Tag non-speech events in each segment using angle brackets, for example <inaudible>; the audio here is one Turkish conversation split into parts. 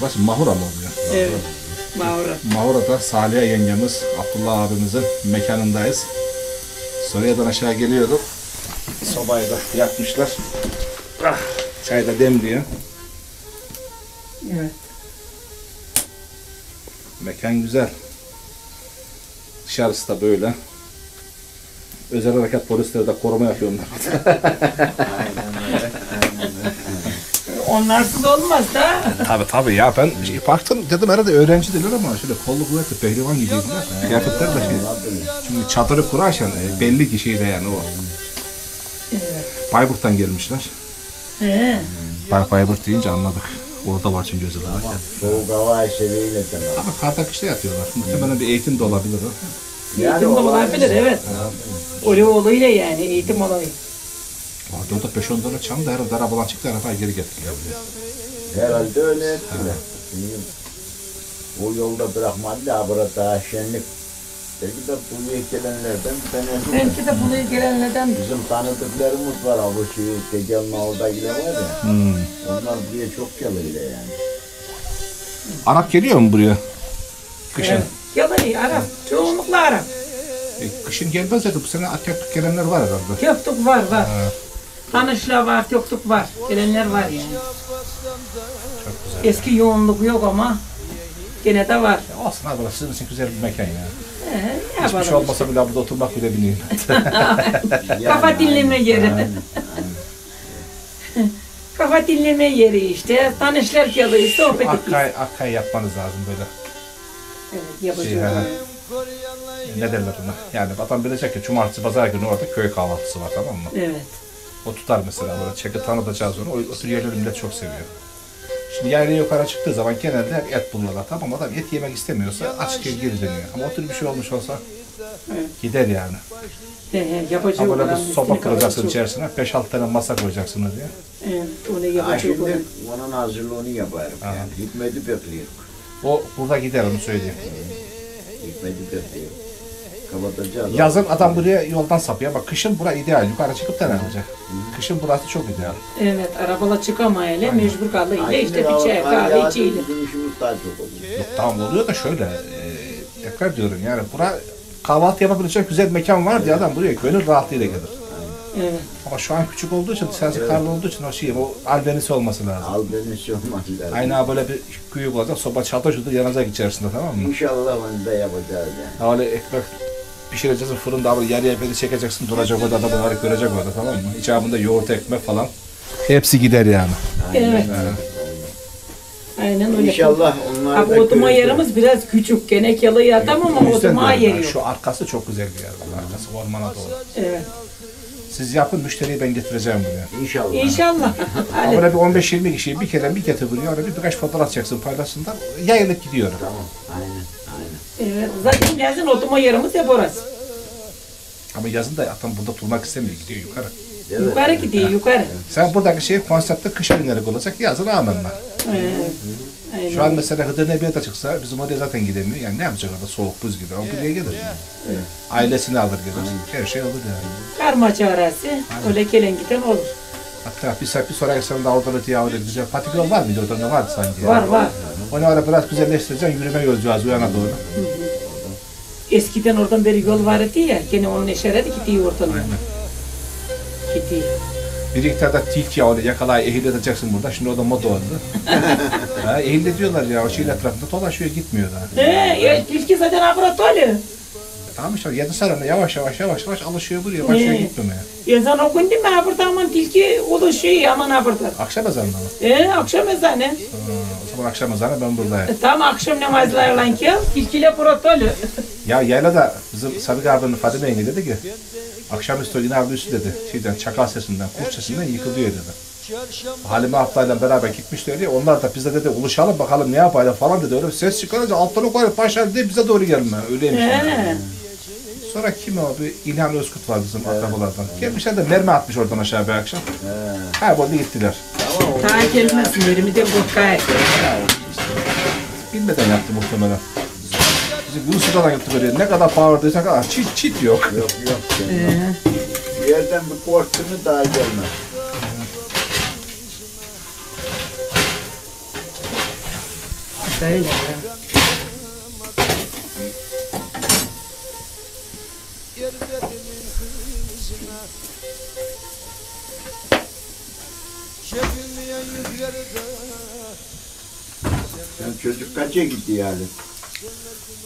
Burası Mahura mı oluyor? Evet. Mağara. Mahura'da Salih yengemiz, Abdullah abimizin mekanındayız. Soruyadan aşağı geliyorduk. Sobayı da yakmışlar. Ah, çay da demliyor. Evet. Mekan güzel. Dışarısı da böyle. Özel harekat polisleri de koruma yapıyorlar. <laughs> Onlarsız olmaz da. tabi tabi ya ben şey, baktım dedim herhalde öğrenci değiller ama şöyle kollu kuvvetli pehlivan gibiydiler. Kıyafetler de şey. Şimdi çadırı kurarken e, belli ki şeyde yani o. Evet. Bayburt'tan gelmişler. He. Bay Bayburt deyince anladık. Orada var çünkü özel harekat. Soğuk hava sebebiyle tamam. Ama karda kışta yatıyorlar. Muhtemelen bir eğitim de olabilir o. Eğitim de olabilir evet. Öyle olayla yani eğitim olayı. Orada orada 5-10 tane çam da herhalde arabadan çıktı arabayı geri getirdiler. Herhalde öyle ettiler. O yolda bırakmadı da burada daha şenlik. Belki de buraya gelenlerden bir tanesi. Belki de buraya gelenlerden Bizim tanıdıklarımız var abi şu Tekel'in orada giden var ya. Hmm. Onlar buraya çok geliyor yani. Arap geliyor mu buraya? Kışın. Evet. Yalayı Arap. Çoğunlukla Arap. E, kışın gelmez dedi. Bu sene erkek gelenler var herhalde. Köftük var var. Tanışla var, köftük var. Gelenler var yani. Çok güzel. Eski yoğunluk yok ama gene de var. Ya olsun burası sizin için güzel bir mekan ya. Ee, ne Hiçbir yapalım? şey olmasa bile burada oturmak bile bir nimet. <laughs> Kafa dinleme yeri. <laughs> Kafa dinleme yeri işte. Tanışlar geliyor, sohbet ediyoruz. Akkay, Akkay yapmanız lazım böyle. Evet, Şey, yapacağız. he. ne derler ona? Yani adam bilecek ki cumartesi pazar günü orada köy kahvaltısı var tamam mı? Evet. O tutar mesela böyle çeki tanıtacağız onu. O, o tür yerleri millet çok seviyor. Şimdi yaylaya yukarı çıktığı zaman genelde hep et buluyorlar. Tamam adam et yemek istemiyorsa açık geri dönüyor. Ama o tür bir şey olmuş olsa gider yani. He, yapacak Ha böyle bir soba kalacak. içerisine. 5-6 tane masa koyacaksın diye. Evet, onu Ha yapacak şimdi olan. onun hazırlığını yaparım. Aha. Yani. Hikmeti bekliyorum. O burada gider onu söyleyeyim. Hikmeti bekliyorum. Kapatacağız. Yazın adam buraya yoldan sapıyor ama kışın bura ideal. Yukarı çıkıp yapacak? Kışın burası çok ideal. Evet, arabala çıkamayla mecbur kalıyla işte bir çay kahve içiyle. Bizim işimiz daha çok olur. Yok tamam oluyor da şöyle. E, tekrar diyorum yani bura kahvaltı yapabilecek güzel bir mekan var diye adam buraya gönül rahatlığıyla gelir. Evet. Ama şu an küçük olduğu için, dışarısı karlı olduğu için o şey, o albenisi olması lazım. Al beni şey olmaz lazım. Aynı ha böyle bir kuyuk olacak, soba çatır çutur yanacak içerisinde tamam mı? İnşallah onu da yapacağız yani. Öyle ekmek pişireceksin fırında abi yarıya beni çekeceksin duracak orada adam olarak görecek orada tamam mı? İcabında yoğurt ekmek falan. Hepsi gider yani. Evet. Aynen öyle. İnşallah onlar Abi da oturma köyde- yerimiz biraz küçük. Gene yalı yatamam ama O yüzden oturma diyorum yeri yok. Şu arkası çok güzel bir yer. Arkası ormana doğru. Evet. Siz yapın müşteriyi ben getireceğim buraya. İnşallah. İnşallah. <laughs> Böyle bir 15-20 kişiyi bir kere bir getir buraya. Orada bir birkaç fotoğraf çeksin paylaşsınlar. Yayılıp gidiyor. Tamam. Aynen. Evet. Zaten yazın oturma yerimiz hep orası. Ama yazın da adam burada durmak istemiyor gidiyor yukarı. Evet. Yukarı gidiyor yukarı. Sen buradaki şey konsepte kışa yönelik olacak yazın amenna. Evet. Aynen. Şu an mesela Hıdır Nebiye çıksa bizim oraya zaten gidemiyor. Yani ne yapacak orada soğuk buz gibi. O buraya gelir. Ailesini alır gelir. Her şey olur yani. Karmaça arası. Öyle gelen giden olur. Hatta bir, bir sonraki sene daha oradan öteye öyle güzel patik yol var mıydı orada ne vardı sanki? Var var. Onu öyle biraz güzelleştireceksin yürüme yolcağız uyana doğru. Eskiden oradan beri yol vardı ya. Gene onun eşareti gidiyor oradan. Aynen. Gidiyor. Bir iki tane tilki ya öyle yakalayı ehil edeceksin burada. Şimdi o da moda oldu. <laughs> ha, ehil ediyorlar ya. O şeyin etrafında dolaşıyor gitmiyor da. He, ya tilki zaten abratoli. Tamam işte yedi sene yavaş yavaş yavaş yavaş alışıyor buraya başlıyor Ee. gitmemeye. Ezan okundu mu ha burada aman tilki oluşuyor aman ha burada. Akşam ezanı mı? E, akşam ezanı. Ha, o zaman akşam ezanı ben buradayım. E, tam akşam namazlarla ki tilkiyle protolü. Ya yayla da bizim Sabik abinin Fadime yenge dedi ki akşamüstü yine abi üstü dedi. Şeyden çakal sesinden, kuş sesinden yıkılıyor dedi. Halime ablayla beraber gitmişler diye onlar da bize dedi uluşalım bakalım ne yapalım falan dedi. Öyle ses çıkarınca alttan yukarı paşa diye bize doğru gelme. Öyleymiş. yani. Sonra kim o? Bir İlhan Özkut var bizim akrabalardan. Gelmişler de mermi atmış oradan aşağı bir akşam. He. Kayboldu gittiler. Daha gelmesin yerimi de korkar. Bilmeden yaptı muhtemelen. Bizim Yunus'ta yaptı böyle. Ne kadar bağırdıysa kadar çit çit yok. Yok yok. Bir yerden bir korktun mu daha gelmez. Öyle ya. Sen çocuk kaça gitti yani?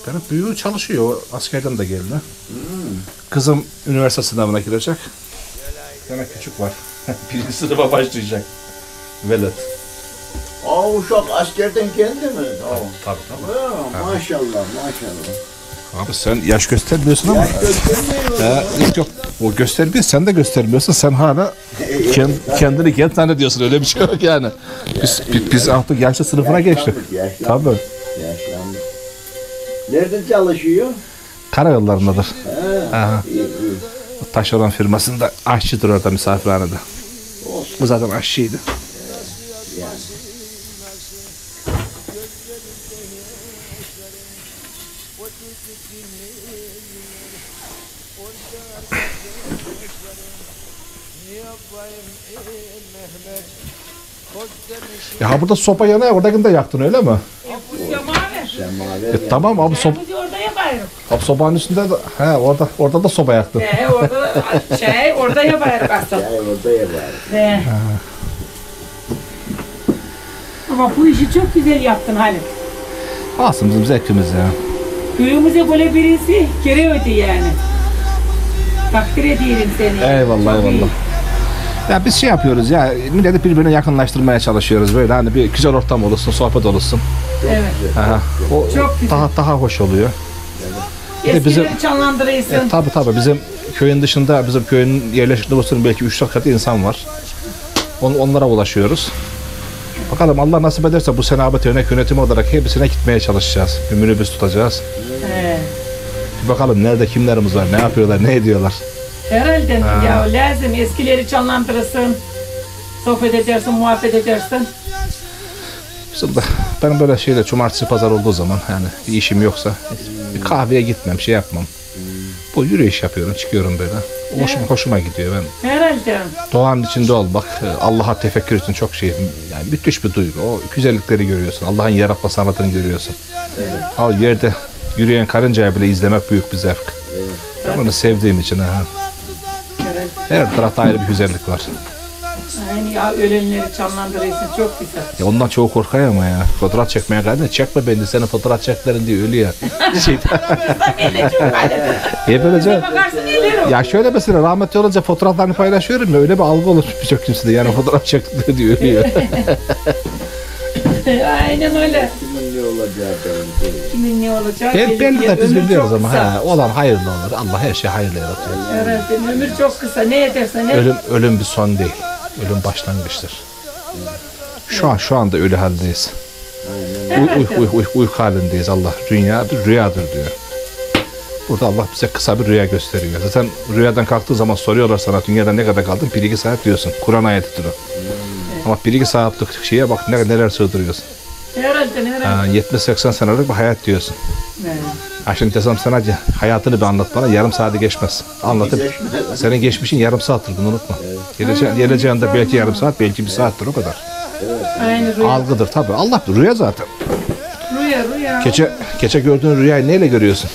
Benim büyüğü çalışıyor. Askerden de geldi. Kızım üniversite sınavına girecek. Tane küçük var. <laughs> Birinci sınıfa başlayacak. Velet. Aa uşak askerden geldi mi? Aa. Tabii tabii. Ha, maşallah maşallah. Abi sen yaş göstermiyorsun ama. Ee, yok yok. O göstermiyor. Sen de göstermiyorsun. Sen hala kend- kendini genç zannediyorsun. Öyle bir şey yok yani. Biz, biz, biz artık yaşlı sınıfına geçtik. Yaşlandık, yaşlandık. Tabii. Yaşlandı. Nerede çalışıyor? Karayollarındadır. Ha, Aha. Taşeron firmasında aşçıdır orada misafirhanede. Bu zaten aşçıydı. Ya ha burada sopa yanıyor. Oradakini de yaktın öyle mi? E, tamam abi, sop, Biz orada yaparız. abi sobanın üstünde de, he, orada, orada da soba yaktın. He, orada şey orada yaparız asıl. yani orada yapar. He. Ama bu işi çok güzel yaptın Halit. Alsın bizim zevkimiz ya. Köyümüze böyle birisi geliyordu yani. Takdir ediyorum seni. Eyvallah eyvallah. Ya biz şey yapıyoruz ya, milleti birbirine yakınlaştırmaya çalışıyoruz böyle hani bir güzel ortam olursun, sohbet olursun. Evet. Aha. O Çok güzel. daha daha hoş oluyor. de Eskileri bizim- canlandırıyorsun. E, tabii tabii bizim köyün dışında bizim köyün yerleşik nüfusunun belki 3-4 katı insan var. On, onlara ulaşıyoruz. Bakalım Allah nasip ederse bu sene Abet Örnek Yönetimi olarak hepsine gitmeye çalışacağız. Bir minibüs tutacağız. He. Bir bakalım nerede kimlerimiz var, ne yapıyorlar, ne ediyorlar. Herhalde ya lazım eskileri canlandırırsın. Sohbet edersin, muhabbet edersin. Bizim de benim böyle şeyle cumartesi pazar olduğu zaman yani bir işim yoksa bir kahveye gitmem, şey yapmam. Bu yürüyüş yapıyorum, çıkıyorum böyle. Hoşuma, hoşuma gidiyor ben. Herhalde. Doğanın içinde olmak, e, Allah'a tefekkür için çok şey, yani müthiş bir duygu. O güzellikleri görüyorsun, Allah'ın yaratma sanatını görüyorsun. Al yerde yürüyen karıncayı bile izlemek büyük bir zevk. Ben onu sevdiğim için ha. Her tarafta ayrı bir güzellik var. Aynı ya ölenleri canlandırıyorsun çok güzel. Ya ondan çoğu korkuyor ama ya. Fotoğraf çekmeye geldi. Çekme beni senin fotoğraf çeklerin diye ölüyor. <laughs> Şey, e <laughs> böylece ya şöyle mesela rahmetli olunca fotoğraflarını paylaşıyorum ya öyle bir algı olur birçok kimsede yani <laughs> fotoğraf çekti diye ölüyor. Aynen öyle. Kimin ne olacak? Ben, belli de biz biliyoruz ama ha, olan hayırlı olur. Allah her şey hayırlı yaratıyor. Herhalde ömür çok kısa. Ne edersen et. Ölüm ölüm bir son değil. Ölüm başlangıçtır. Şu an şu anda ölü haldeyiz. Uy, uy, uy, uy, uyku halindeyiz Allah. Dünya bir rüyadır diyor. Burada Allah bize kısa bir rüya gösteriyor. Zaten rüyadan kalktığı zaman soruyorlar sana dünyada ne kadar kaldın? Bir iki saat diyorsun. Kur'an ayetidir o. Ama bir iki saatlik şeye bak ne neler sığdırıyorsun. Herhalde herhalde. Ha, 70-80 senelik bir hayat diyorsun. Evet. Ha şimdi desem sana hayatını bir anlat bana yarım saati geçmez. Anlatıp senin geçmişin yarım saattir bunu unutma. Geleceğin, geleceğinde belki yarım saat belki bir saattir o kadar. Aynı rüya. Algıdır tabii. Allah rüya zaten. Rüya rüya. Gece, gece gördüğün rüyayı neyle görüyorsun?